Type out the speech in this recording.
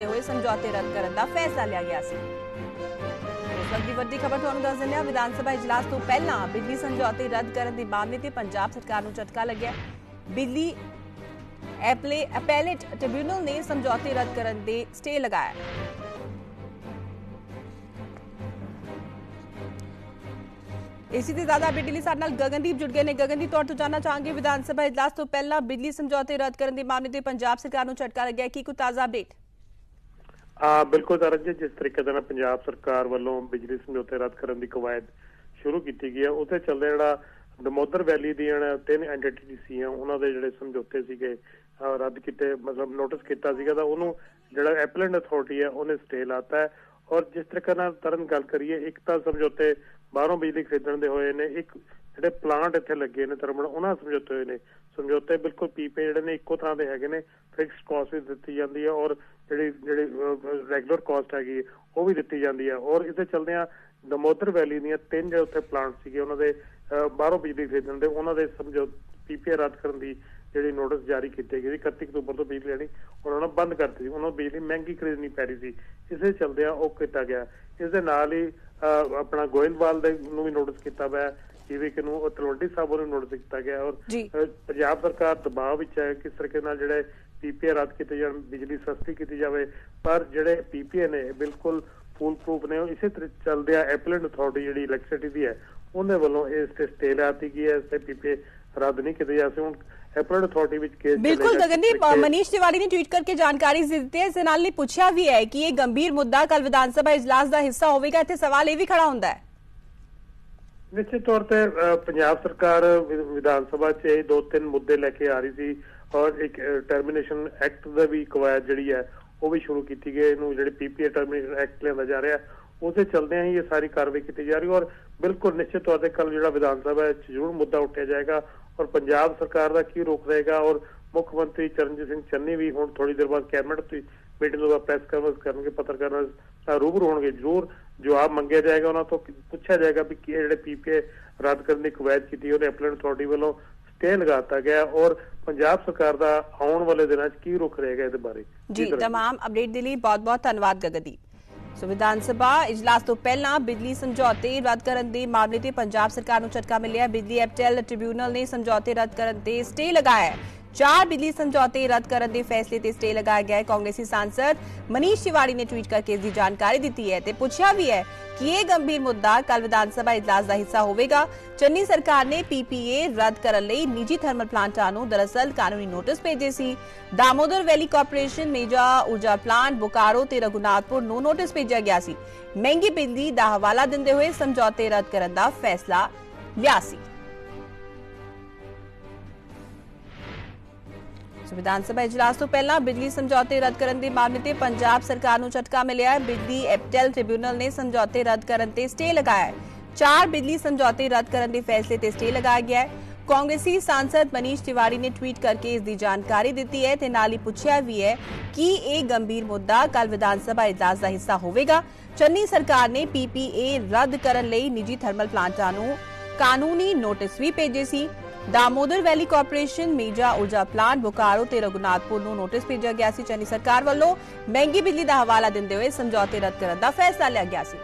ਹੋਏ, ਸਮਝੌਤੇ ਰੱਦ ਕਰਨ ਦਾ ਫੈਸਲਾ ਲਿਆ ਗਿਆ ਸੀ। ਇਸ ਵਕਤ ਦੀ ਵੱਡੀ ਖਬਰ ਤੁਹਾਨੂੰ ਦੱਸ ਦਿੰਦੇ ਹਾਂ, ਵਿਧਾਨ ਸਭਾ ਇਜਲਾਸ ਤੋਂ ਪਹਿਲਾਂ ਬਿਜਲੀ ਸਮਝੌਤੇ ਰੱਦ ਕਰਨ ਦੇ ਮਾਮਲੇ ਤੇ ਪੰਜਾਬ ਸਰਕਾਰ ਨੂੰ ਝਟਕਾ ਲੱਗਿਆ। ਬਿਜਲੀ ਐਪਲੇ ਐਪੈਲੇਟ ਟ੍ਰਿਬਿਊਨਲ ਨੇ ਸਮਝੌਤੇ ਰੱਦ ਕਰਨ ਦੇ ਸਟੇ ਲਗਾਇਆ। ਇਸੀ ਤੇ ਜ਼ਿਆਦਾ ਅਪਡੇਟ ਲਈ ਸਾਡੇ ਨਾਲ ਗਗਨਦੀਪ ਜੁੜ ਗਏ ਨੇ। ਗਗਨਦੀਪ, ਤੁਹਾਡੇ ਤੋਂ ਜਾਨਣਾ ਚਾਹਾਂਗੇ, ਵਿਧਾਨ ਸਭਾ ਇਜਲਾਸ ਤੋਂ ਪਹਿਲਾਂ ਬਿਜਲੀ ਸਮਝੌਤੇ ਰੱਦ ਕਰਨ ਦੇ ਮਾਮਲੇ ਤੇ ਪੰਜਾਬ ਸਰਕਾਰ ਨੂੰ ਝਟਕਾ ਲੱਗਿਆ। ਕੀ ਕੋਈ ਤਾਜ਼ਾ ਅਪਡੇਟ ਆ, ਬਿਲਕੁਲ ਦਰਜ ਜਿਸ ਤਰੀਕੇ ਨਾਲ ਪੰਜਾਬ ਸਰਕਾਰ ਵੱਲੋਂ ਬਿਜਲੀ ਸਮਝੌਤੇ ਰੱਦ ਕਰਨ ਦੀ ਕਵਾਇਦ ਸ਼ੁਰੂ ਕੀਤੀ ਗਈ ਹੈ ਉਹਦੇ ਚੱਲਦੇ ਜਿਹੜਾ ਦਮੋਦਰ ਵੈਲੀ ਦੀਆਂ ਤਿੰਨ ਐਂਟੀਟੀ ਸੀ ਉਹਨਾਂ ਦੇ ਜਿਹੜੇ ਸਮਝੌਤੇ ਸੀਗੇ ਰੱਦ ਕੀਤੇ, ਮਤਲਬ ਨੋਟਿਸ ਕੀਤਾ ਸੀਗਾ, ਤਾਂ ਉਹਨੂੰ ਜਿਹੜਾ ਐਪਲੈਂਡ ਅਥਾਰਟੀ ਹੈ, ਉਹਨੇ ਸਟੇ ਲਾਤਾ ਹੈ। ਔਰ ਜਿਸ ਤਰੀਕੇ ਨਾਲ ਤਰਨ ਗੱਲ ਕਰੀਏ, ਇੱਕ ਤਾਂ ਸਮਝੌਤੇ ਬਾਹਰੋਂ ਬਿਜਲੀ ਖਰੀਦਣ ਦੇ ਹੋਏ ਨੇ, ਇੱਕ ਜਿਹੜੇ ਪਲਾਂਟ ਇੱਥੇ ਲੱਗੇ ਨੇ ਤਰਮਣ ਉਹਨਾਂ ਸਮਝੌਤੇ ਹੋਏ ਨੇ। ਸਮਝੌਤੇ ਬਿਲਕੁਲ ਪੀਪੇ ਜਿਹੜੇ ਨੇ ਇੱਕੋ ਥਾਂ ਦੇ ਹੈਗੇ ਨੇ ਫਿਕਸਡ ਕਾਸਟ ਵੀ ਦਿੱਤੀ ਜਾਂਦੀ ਹੈ ਔਰ ਜਿਹੜੀ ਜਿਹੜੀ ਰੈਗੂਲਰ ਕਾਸਟ ਹੈਗੀ ਉਹ ਵੀ ਦਿੱਤੀ ਜਾਂਦੀ ਹੈ ਔਰ ਇਹਦੇ ਚਲਦੇ ਆ ਦਮੋਦਰ ਵੈਲੀ ਦੀਆਂ ਤਿੰਨ ਜਿਹੜੇ ਉੱਥੇ ਪਲਾਂਟ ਸੀਗੇ ਉਹਨਾਂ ਦੇ ਬਾਹਰੋਂ ਬਿਜਲੀ ਖਰੀਦਣ ਦੇ ਉਹਨਾਂ ਦੇ ਸਮਝੌ ਪੀਪੀਏ ਰੱਦ ਕਰਨ ਦੀ ਜਿਹੜੀ ਨੋਟਿਸ ਜਾਰੀ ਕੀਤੀ ਗਈ ਸੀ 31 ਅਕਤੂਬਰ ਤੋਂ ਬਿਜਲੀ ਲੈਣੀ ਉਹਨਾਂ ਨੇ ਬੰਦ ਕਰਤੀ ਸੀ। ਉਹਨਾਂ ਨੂੰ ਬਿਜਲੀ ਮਹਿੰਗੀ ਖਰੀਦਣੀ ਪੈ ਰਹੀ ਸੀ। ਇਸੇ ਚਲਦਿਆਂ ਉਹ ਕੀਤਾ ਗਿਆ। ਇਸ ਦੇ ਨਾਲ ਹੀ ਅਹ, ਆਪਣਾ ਗੋਇੰਦਵਾਲ ਦੇ ਨੂੰ ਵੀ ਨੋਟਿਸ ਕੀਤਾ ਗਿਆ ਜਿਵੇਂ ਕਿ ਨੂੰ ਤਲਵੰਡੀ ਸਾਹਿਬ ਨੂੰ ਨੋਟਿਸ ਕੀਤਾ ਗਿਆ ਔਰ ਪੰਜਾਬ ਸਰਕਾਰ ਦਬਾਅ ਵਿੱਚ ਹੈ ਕਿਸ ਤਰੀਕੇ ਨਾਲ ਜਿਹੜੇ ਪੀਪੀਏ ਰੱਦ ਕੀਤੇ ਜਾਣ ਬਿਜਲੀ ਸਸਤੀ ਕੀਤੀ ਜਾਵੇ ਪਰ ਜਿਹੜੇ ਪੀਪੀਏ ਨੇ ਬਿਲਕੁਲ ਫੂਲ ਪ੍ਰੂਫ ਨੇ ਇਸੇ ਤਰ੍ਹਾਂ ਚੱਲਦੇ ਆ ਐਪਲੈਂਡ ਅਥਾਰਟੀ ਜਿਹੜੀ ਇਲੈਕਟ੍ਰਿਸਿਟੀ ਦੀ ਹੈ ਉਹਦੇ ਵੱਲੋਂ ਇਸ ਤੇ ਸਟੇ ਲਾਤੀ ਗਈ ਹੈ ਇਸ ਤੇ ਪੀਪੀਏ ਰੱਦ ਨਹੀਂ ਕੀਤੇ ਜਾ ਸਕਦੇ ਹੁਣ ਐਪਲੈਂਡ ਅਥਾਰਟੀ ਵਿੱਚ ਕੇਸ ਬਿਲਕੁਲ। ਗਗਨਦੀਪ ਮਨੀਸ਼ ਤਿਵਾੜੀ ਨੇ ਟਵੀਟ ਕਰਕੇ ਜਾਣਕਾਰੀ ਦਿੱਤੀ ਹੈ। ਇਸ ਦੇ ਨਾਲ ਨੇ ਪੁੱਛਿਆ ਵੀ ਹੈ ਕਿ ਇਹ ਗੰਭੀਰ ਮੁੱਦਾ ਕੱਲ ਵਿਧਾਨ ਸਭਾ ਇਜਲਾਸ ਦਾ ਹਿੱਸਾ ਹੋਵੇਗਾ। ਇੱਥੇ ਸਵਾਲ ਇਹ ਵੀ ਖੜਾ ਹੁੰਦਾ ਹੈ। ਨਿਸ਼ਚਿਤ ਤੌਰ ਤੇ ਪੰਜਾਬ ਸਰਕਾਰ ਵਿਧਾਨ ਸਭਾ 'ਚ ਇਹ ਦੋ ਤਿੰਨ ਮੁੱਦੇ ਲੈ ਕੇ ਆ ਰਹੀ ਸੀ ਔਰ ਇੱਕ ਟਰਮੀਨੇਸ਼ਨ ਐਕਟ ਦਾ ਵੀ ਕਵਾਇਦ ਜਿਹੜੀ ਹੈ, ਉਹ ਵੀ ਸ਼ੁਰੂ ਕੀਤੀ ਗਈ ਇਹਨੂੰ ਜਿਹੜੇ ਪੀਪੀਏ ਟਰਮੀਨੇਸ਼ਨ ਐਕਟ ਲਿਆਂਦਾ ਜਾ ਰਿਹਾ, ਉਹਦੇ ਚਲਦਿਆਂ ਹੀ ਇਹ ਸਾਰੀ ਕਾਰਵਾਈ ਕੀਤੀ ਜਾ ਰਹੀ ਔਰ ਬਿਲਕੁਲ ਨਿਸ਼ਚਿਤ ਤੌਰ ਤੇ ਕੱਲ ਜਿਹੜਾ ਵਿਧਾਨ ਸਭਾ 'ਚ ਜ਼ਰੂਰ ਮੁੱਦਾ ਉੱਠਿਆ ਜਾਏਗਾ ਔਰ ਪੰਜਾਬ ਸਰਕਾਰ ਦਾ ਕੀ ਰੋਕ ਰਹੇਗਾ ਔਰ ਮੁੱਖ ਮੰਤਰੀ ਚਰਨਜੀਤ ਸਿੰਘ ਚੰਨੀ ਵੀ ਹੁਣ ਥੋੜੀ ਦੇਰ ਬਾਅਦ ਕੈਬਨਿਟ ਮੀਟਿੰਗ ਤੋਂ ਬਾਅਦ ਪ੍ਰੈਸ ਕਾਨਫਰੰਸ ਕਰਨਗੇ ਪੱਤਰਕਾਰਾਂ ਨਾਲ ਰੂਬਰੂ ਹੋਣਗੇ ਜ਼ਰੂਰ ਜਵਾਬ ਮੰਗਿਆ ਜਾਏਗਾ ਉਹਨਾਂ ਤੋਂ ਕਿ- ਪੁੱਛਿਆ ਜਾਏਗਾ ਵੀ ਕੀ ਇਹ ਜਿਹੜੇ ਪੀਪੀਏ ਰੱਦ ਕਰਨ ਦੀ ਕਵਾਇਦ ਕੀਤੀ ਉਹਨੇ ਐਪਲੈਂਡ ਅਥਾਰਟੀ ਵੱਲੋਂ ਸਟੇ ਲਗਾਤਾ ਗਿਆ ਔਰ ਪੰਜਾਬ ਸਰਕਾਰ ਦਾ ਆਉਣ ਵਾਲੇ ਦਿਨਾਂ 'ਚ ਕੀ ਰੁਖ ਰਹੇਗਾ ਇਹਦੇ ਬਾਰੇ ਜੀ ਤਰ੍ਹਾਂ- तमाम ਅਪਡੇਟ ਦੇ ਲਈ ਬਹੁਤ-ਬਹੁਤ ਧੰਨਵਾਦ ਗਗਨਦੀਪ ਸੋ ਵਿਧਾਨ ਸਭਾ ਇਜਲਾਸ ਤੋਂ ਪਹਿਲਾਂ ਬਿਜਲੀ ਸਮਝੌਤੇ ਰੱਦ ਕਰਨ ਦੇ ਮਾਮਲੇ ਤੇ ਪੰਜਾਬ ਸਰਕਾਰ ਨੂੰ ਝਟਕਾ ਮਿਲਿਆ ਬਿਜਲੀ ਐਪਟੈਲ ਟ੍ਰਿਬਿਊਨਲ ਨੇ ਸਮਝੌਤੇ ਰੱਦ ਕਰਨ ਤੇ ਸਟੇ ਲਗਾਇਆ ਹੈ ਚਾਰ ਬਿਜਲੀ ਸਮਝੌਤੇ ਰੱਦ ਕਰਨ ਦੇ ਫੈਸਲੇ ਤੇ ਸਟੇ ਲਗਾਇਆ ਗਿਆ ਹੈ। ਕਾਂਗਰਸੀ ਸਾਂਸਦ ਮਨੀਸ਼ ਤਿਵਾੜੀ ਨੇ ਟਵੀਟ ਕਰਕੇ ਇਸ ਦੀ ਜਾਣਕਾਰੀ ਦਿੱਤੀ ਹੈ ਤੇ ਪੁੱਛਿਆ ਵੀ ਹੈ ਕਿ ਇਹ ਗੰਭੀਰ ਮੁੱਦਾ ਕੱਲ ਵਿਧਾਨ ਸਭਾ ਇਜਲਾਸ ਦਾ ਹਿੱਸਾ ਹੋਵੇਗਾ। ਚੰਨੀ ਸਰਕਾਰ ਨੇ ਪੀਪੀਏ ਰੱਦ ਕਰਨ ਲਈ ਨਿੱਜੀ ਥਰਮਲ ਪਲਾਂਟਾਂ ਨੂੰ ਦਰਅਸਲ ਕਾਨੂੰਨੀ ਨੋਟਿਸ ਭੇਜੇ ਸੀ। ਦਾਮੋਦਰ ਵੈਲੀ ਕਾਰਪੋਰੇਸ਼ਨ, ਮੇਜਾ ਊਰਜਾ ਪਲਾਂਟ, ਬੁਕਾਰੋ ਤੇ ਰਘੁਨਾਥਪੁਰ ਨੂੰ ਨੋਟਿਸ ਭੇਜਿਆ ਗਿਆ ਸੀ। ਮਹਿੰਗੀ ਬਿਜਲੀ ਦਾ ਹਵਾਲਾ ਦਿੰਦੇ ਹੋਏ ਸਮਝੌਤੇ ਰੱਦ ਕਰਨ ਦਾ ਫੈਸਲਾ ਲਿਆ ਸੀ। ਵਿਧਾਨ ਸਭਾ ਇਜਲਾਸ ਤੋਂ ਪਹਿਲਾਂ ਬਿਜਲੀ ਸਮਝੌਤੇ ਰੱਦ ਕਰਨ ਦੇ ਮਾਮਲੇ ਤੇ ਪੰਜਾਬ ਸਰਕਾਰ ਨੂੰ ਝਟਕਾ ਮਿਲਿਆ ਹੈ। ਬਿਜਲੀ ਐਪਟੈਲ ਟ੍ਰਿਬਿਊਨਲ ਨੇ ਸਮਝੌਤੇ ਰੱਦ ਕਰਨ ਤੇ ਸਟੇ ਲਗਾਇਆ ਹੈ। ਚਾਰ ਬਿਜਲੀ ਸਮਝੌਤੇ ਰੱਦ ਕਰਨ ਦੇ ਫੈਸਲੇ ਤੇ ਸਟੇ ਲਗਾਇਆ ਗਿਆ ਹੈ। ਕਾਂਗਰਸੀ ਸਾਂਸਦ ਮਨੀਸ਼ ਤਿਵਾਰੀ ਨੇ ਟਵੀਟ ਕਰਕੇ ਇਸ ਦੀ ਜਾਣਕਾਰੀ ਦਿੱਤੀ ਹੈ ਤੇ ਨਾਲ ਹੀ ਪੁੱਛਿਆ ਵੀ ਹੈ ਕਿ ਇਹ ਗੰਭੀਰ ਮੁੱਦਾ ਕੱਲ ਵਿਧਾਨ ਸਭਾ ਇਜਲਾਸ ਦਾ ਹਿੱਸਾ ਹੋਵੇਗਾ। ਚੰਨੀ ਸਰਕਾਰ ਨੇ ਪੀਪੀਏ ਰੱਦ ਕਰਨ ਲਈ ਨਿੱਜੀ ਥਰਮਲ ਪਲਾਂਟਾਂ ਨੂੰ ਕਾਨੂੰਨੀ ਨੋਟਿਸ ਵੀ ਭੇਜੇ ਸੀ। ਦਾਮੋਦਰ ਵੈਲੀ ਕਾਰਪੋਰੇਸ਼ਨ ਮੀਜਾ ਊਰਜਾ ਪਲਾਂਟ ਬੋਕਾਰੋ ਤੇ ਰਘੁਨਾਥਪੁਰ ਨੂੰ ਨੋਟਿਸ ਭੇਜਿਆ ਗਿਆ ਸੀ। ਚੰਨੀ ਸਰਕਾਰ ਵੱਲੋਂ ਮਹਿੰਗੀ ਬਿਜਲੀ ਦਾ ਹਵਾਲਾ ਦਿੰਦੇ ਹੋਏ ਸਮਝੌਤੇ ਰੱਦ ਕਰਨ ਦਾ ਫੈਸਲਾ ਲਿਆ ਗਿਆ ਸੀ।